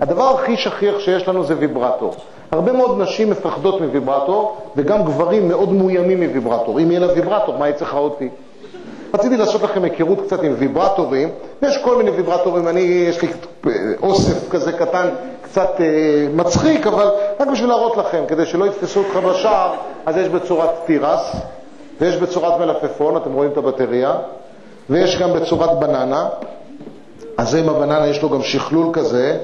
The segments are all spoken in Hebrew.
הדבר הכי שכיח שיש לנו זה ויברטור. הרבה מאוד נשים מפחדות מוויברטור, וגם גברים מאוד מאוימים מוויברטור. אם יהיה לה ויברטור, מה היא צריכה אותי? רציתי לעשות לכם היכרות קצת עם ויברטורים, ויש כל מיני ויברטורים, אני, יש לי אוסף כזה קטן, קצת אה, מצחיק, אבל רק בשביל להראות לכם, כדי שלא יתפסו אותך בשער, אז יש בצורת תירס, ויש בצורת מלפפון, אתם רואים את הבטריה, ויש גם בצורת בננה, אז זה עם הבננה יש לו גם שכלול כזה,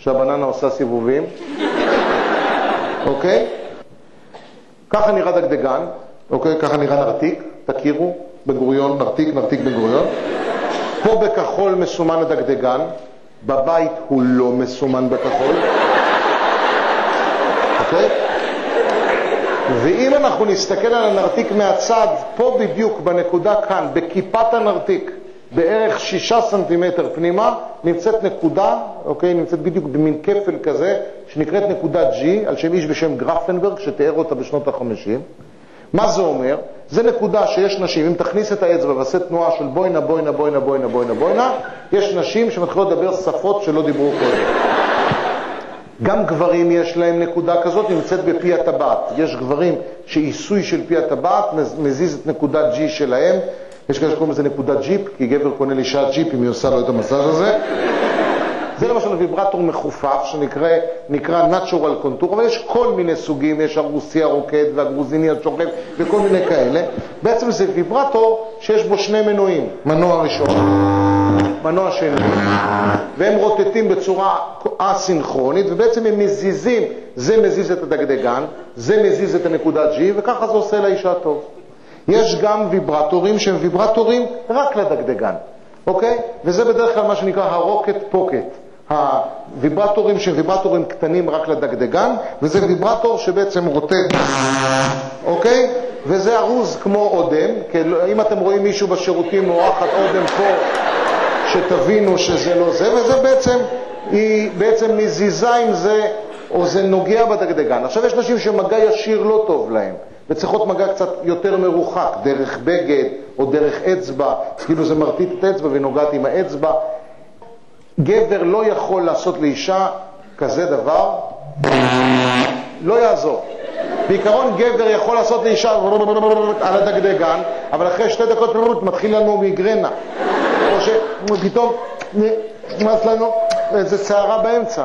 שהבננה עושה סיבובים, אוקיי? ככה נראה דגדגן, אוקיי? ככה נראה נרתיק, תכירו, בן גוריון, נרתיק, נרתיק בן גוריון. פה בכחול מסומן הדגדגן, בבית הוא לא מסומן בכחול, אוקיי? ואם אנחנו נסתכל על הנרתיק מהצד, פה בדיוק, בנקודה כאן, בכיפת הנרתיק, בערך שישה סנטימטר פנימה, נמצאת נקודה, אוקיי, נמצאת בדיוק במין כפל כזה, שנקראת נקודה G, על שם איש בשם גרפנברג, שתיאר אותה בשנות ה-50. מה זה אומר? זה נקודה שיש נשים, אם תכניס את האצבע ועשה תנועה של בוינה, בוינה, בוינה, בוינה, בוינה, בוינה, יש נשים שמתחילות לדבר שפות שלא דיברו קודם. גם גברים יש להם נקודה כזאת, נמצאת בפי הטבעת. יש גברים שעיסוי של פי הטבעת מזיז את נקודת G שלהם. יש כאלה שקוראים לזה נקודת ג'יפ, כי גבר קונה לאישה ג'יפ אם היא עושה לו את המסאז' הזה. זה למשל ויברטור מחופף שנקרא Natural Contour, אבל יש כל מיני סוגים, יש הרוסי הרוקד והגרוזיני השוכב וכל מיני כאלה. בעצם זה ויברטור שיש בו שני מנועים, מנוע ראשון, מנוע שני, והם רוטטים בצורה א-סינכרונית, ובעצם הם מזיזים, זה מזיז את הדגדגן, זה מזיז את הנקודה G, וככה זה עושה לאישה טוב. יש גם ויברטורים שהם ויברטורים רק לדגדגן, אוקיי? וזה בדרך כלל מה שנקרא הרוקט פוקט. הוויברטורים שהם ויברטורים קטנים רק לדגדגן, וזה ויברטור שבעצם רוטט, אוקיי? וזה ארוז כמו אודם, כי אם אתם רואים מישהו בשירותים מורחת אודם פה, שתבינו שזה לא זה, וזה בעצם, היא בעצם מזיזה עם זה, או זה נוגע בדגדגן. עכשיו יש נשים שמגע ישיר לא טוב להם. וצריכות מגע קצת יותר מרוחק, דרך בגד או דרך אצבע, כאילו זה מרטיט את האצבע ונוגעת עם האצבע. גבר לא יכול לעשות לאישה כזה דבר, לא יעזור. בעיקרון גבר יכול לעשות לאישה על הדגדגן, אבל אחרי שתי דקות מתחיל לנו מיגרנה. או שפתאום נכנס לנו איזה שערה באמצע.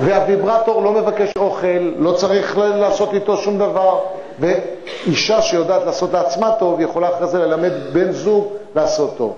והוויברטור לא מבקש אוכל, לא צריך לעשות איתו שום דבר. ואישה שיודעת לעשות לעצמה טוב, יכולה אחרי זה ללמד בן זוג לעשות טוב.